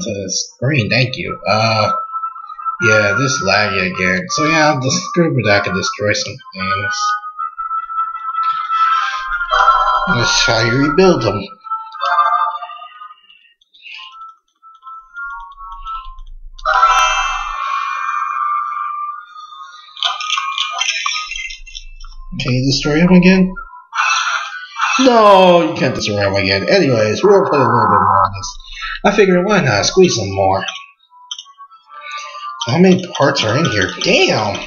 into the screen. Thank you. Uh, yeah, this laggy again. So yeah, I'll distribute that can destroy some things. That's how you rebuild them. Can you destroy him again? No, you can't destroy him again. Anyways, we'll play a little bit more on this. I figured why not squeeze some more. How many parts are in here? Damn!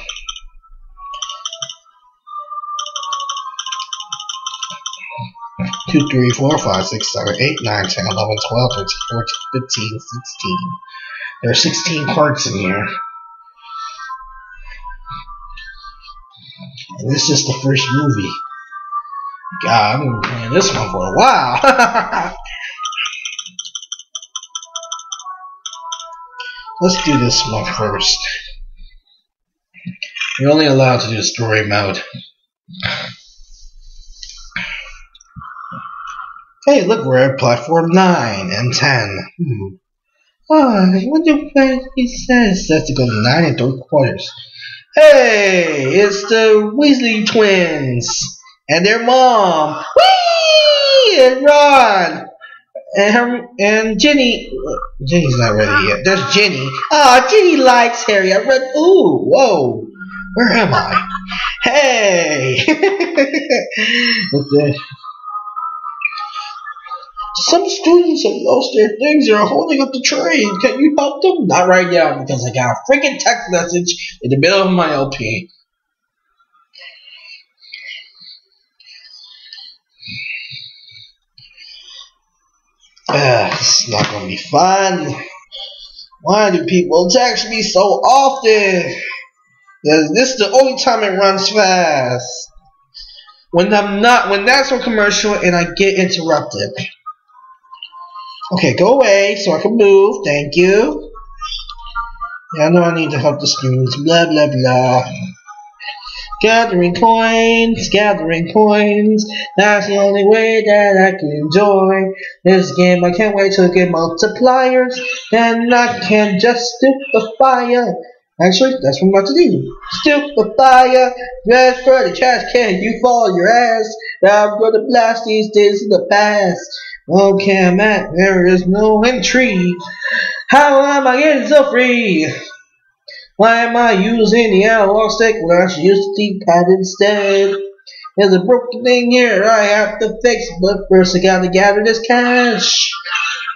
Two, three, four, five, six, seven, eight, nine, ten, eleven, twelve, thirteen, fourteen, fifteen, sixteen. There are 16 parts in here. And this is the first movie. God, I've been playing this one for a while. Let's do this one first. You're only allowed to do story mode. Hey, look, we're at platform 9 and 10. Hmm. Oh, I wonder what he says. That's to go to 9 and 3 quarters. Hey, it's the Weasley twins and their mom. Whee! And Ron. And her and Ginny. Ginny's not ready yet. There's Ginny. Oh, ah, Ginny likes Harry. I read. Ooh, whoa. Where am I? Hey. Uh, some students have lost their things and are holding up the train. Can you help them? Not right now because I got a freaking text message in the middle of my LP. Uh, it's not gonna be fun. Why do people text me so often? Because this is the only time it runs fast. When I'm not, when that's on commercial and I get interrupted. Okay, go away so I can move. Thank you. Yeah, I know I need to help the students. Blah, blah, blah. Gathering coins, gathering coins. That's the only way that I can enjoy this game. I can't wait to get multipliers. And I can just stupefy. Actually, that's what I'm about to do. Stupefy ya. Dress for the trash can. You fall your ass. I'm gonna blast these days in the past. Okay, I'm at, there is no entry. How am I getting so free? Why am I using the analog stick when I should use the D-pad instead? There's a broken thing here I have to fix, but first I gotta gather this cash.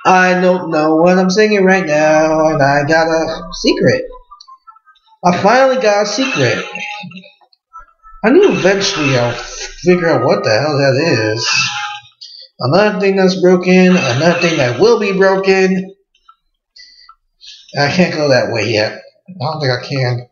I don't know what I'm singing right now, and I got a secret. I finally got a secret. I knew eventually I'll figure out what the hell that is. Another thing that's broken, another thing that will be broken. I can't go that way yet. I don't think I can.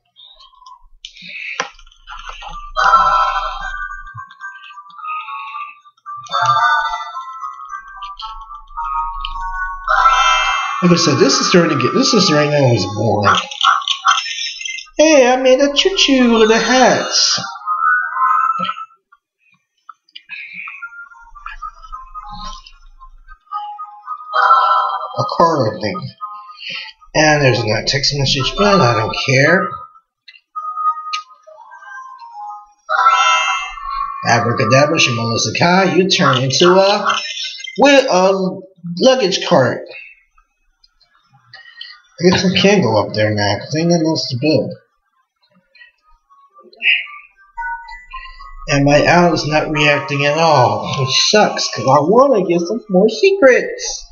Like I said, this is starting to get, this is right now is boring. Hey, I made a choo-choo with the hats. A car thing. And there's another text message, but I don't care. Abracadabra, Shimola Sakai, you turn into a with a luggage cart. I guess I can go up there now because ain't nothing else to build. And my owl is not reacting at all, which sucks because I want to get some more secrets.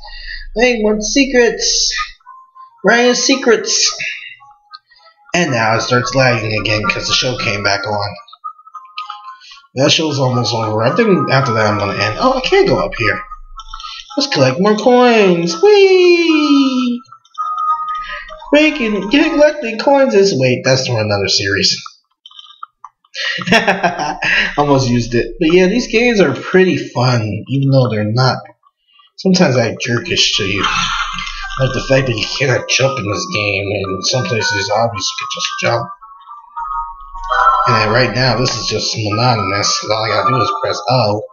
I want secrets. Ryan's secrets. And now it starts lagging again because the show came back on. That show's almost over. I think after that I'm gonna end. Oh, I can't go up here. Let's collect more coins. Whee! Making get collecting coins is wait, that's for another series. Almost used it. But yeah, these games are pretty fun, even though they're not. Sometimes I jerkish to you. Like the fact that you cannot jump in this game, and some places obviously you could just jump. And right now, this is just monotonous. All I gotta do is press O.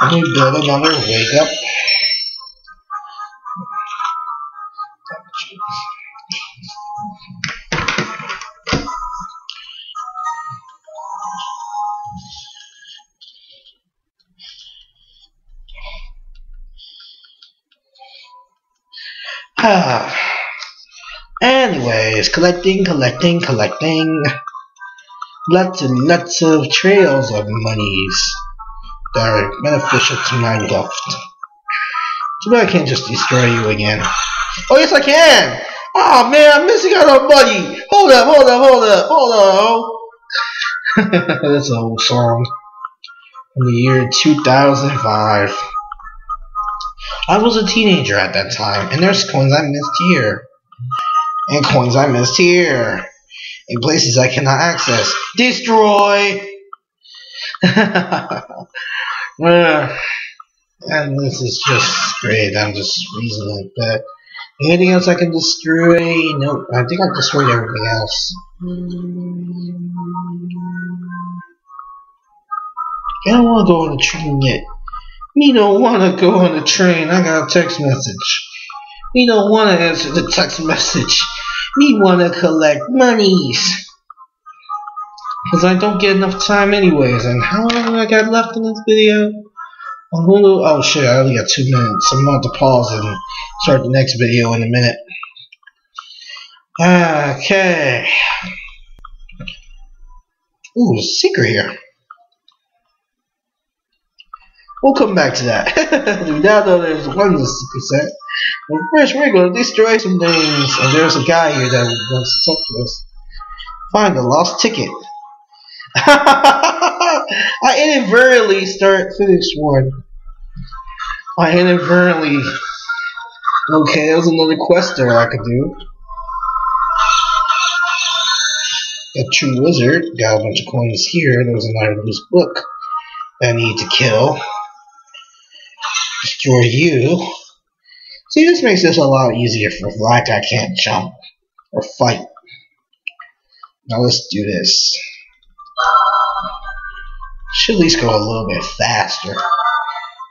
Let me build another wake up. Anyways, collecting, collecting, collecting. Lots and lots of trails of monies that are beneficial to Minecraft. Too bad I can't just destroy you again. Oh, yes, I can! Oh, man, I'm missing out on money! Hold up, hold up, hold up, hold up! That's an old song. From the year 2005. I was a teenager at that time, and there's coins I missed here. And coins I missed here. In places I cannot access. Destroy! uh, and this is just great. I'm just reasoning like that. Anything else I can destroy? Nope. I think I've destroyed everything else. I don't want to go on the train yet. Me don't want to go on the train. I got a text message. Me don't want to answer the text message. Me want to collect monies. Because I don't get enough time anyways. And how long I got left in this video? A little, oh shit, I only got two minutes. I'm about to pause and start the next video in a minute. Okay. Ooh, secret here. We'll come back to that. we now know there's one secret set. But first, we're going to destroy some things. And there's a guy here that wants to talk to us. Find the lost ticket. I inadvertently start finished one. I inadvertently. Okay, there's another quest there I could do. A true wizard. Got a bunch of coins here. There was another loose book that I need to kill. Destroy you. See, this makes this a lot easier for like I can't jump or fight. Now let's do this. Should at least go a little bit faster.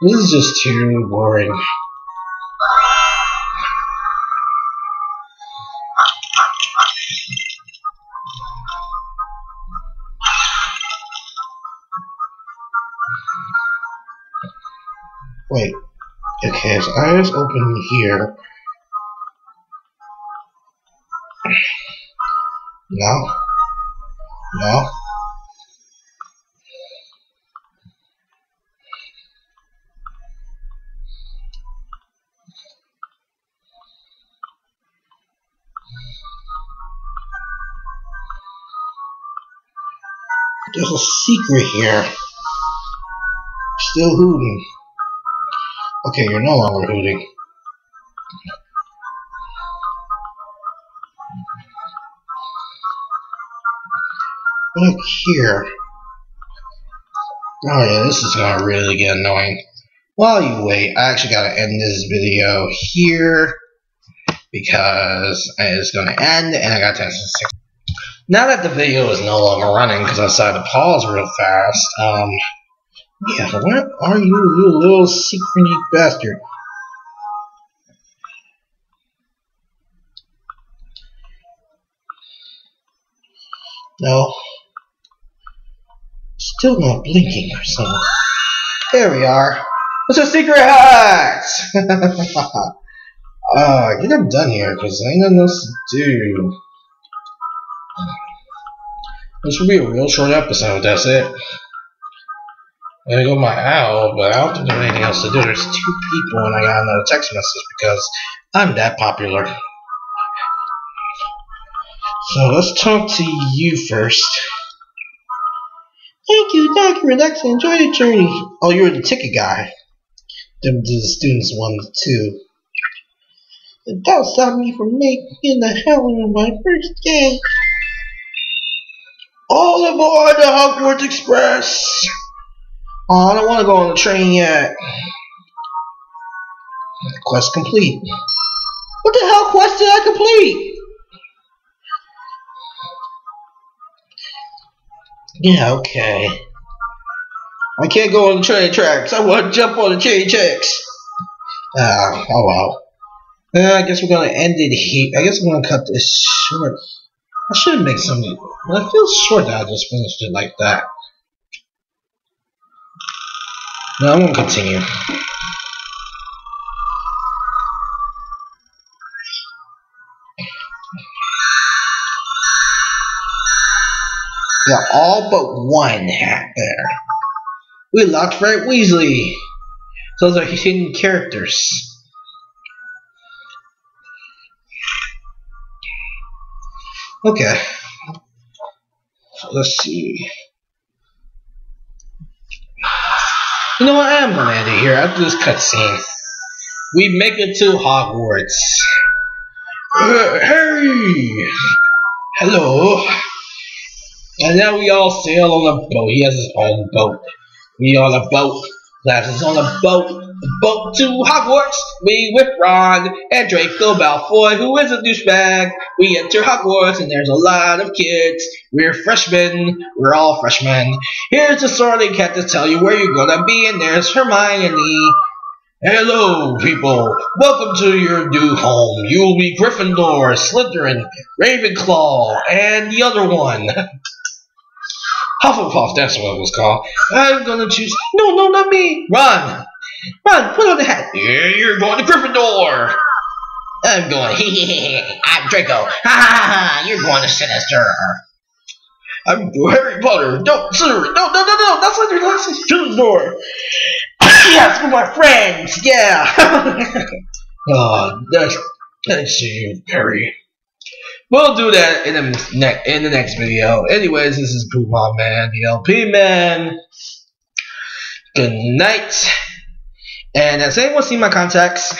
This is just too boring. Wait. Okay, so I was open here. No. No. There's a secret here. Still hooting. Okay, you're no longer hooting. Look here. Oh yeah, this is gonna really get annoying. While you wait, I actually gotta end this video here because it's gonna end and I got to six. Now that the video is no longer running because I decided to pause real fast, um, yeah, what are you, you little secret bastard? No. Still not blinking or something. There we are. It's a secret hut! uh, think I'm done here because I ain't nothing else to do. This will be a real short episode, that's it. I'm gonna go my owl, but I don't think there's anything else to do. There's two people and I got another text message because I'm that popular. So let's talk to you first. Thank you, Dr. And enjoy the journey. Oh, you're the ticket guy. The, the students wanted too. Don't stop me from making the hell of my first game. All aboard the Hogwarts Express! Oh, I don't want to go on the train yet. Quest complete. What the hell quest did I complete? Yeah, okay. I can't go on the train tracks. I want to jump on the train tracks. Uh, oh well. Uh, I guess we're gonna end it here. I guess I'm gonna cut this short. I should make something. Well, it feels short that I just finished it like that. No, I'm gonna continue. Yeah, all but one hat there. We locked Fred Weasley. Those are hidden characters. Okay. Let's see. You know what? I am gonna end it here after this cutscene. We make it to Hogwarts. Uh, hey! Hello. And now we all sail on a boat. He has his own boat. We on a boat. Glasses on a boat. Boat to Hogwarts. We with Ron and Draco Malfoy, who is a douchebag. We enter Hogwarts and there's a lot of kids. We're freshmen. We're all freshmen. Here's the sorting cat to tell you where you're gonna be, and there's Hermione. Hello, people. Welcome to your new home. You will be Gryffindor, Slytherin, Ravenclaw, and the other one. Hufflepuff, that's what it was called. I'm gonna choose. No, no, not me. Run! Run, put on the hat. Yeah, you're going to Gryffindor. Oh, I'm going. I'm Draco. Ha ha ha! You're going to Sinister. I'm Harry Potter. Don't Slytherin. No, no, no, no. That's Slytherin. That's Gryffindor. yes, with my friends. Yeah. oh, to see you, Harry. We'll do that in the next in the next video. Anyways, this is PooPaw Man, the LP Man. Good night. And has anyone seen my contacts?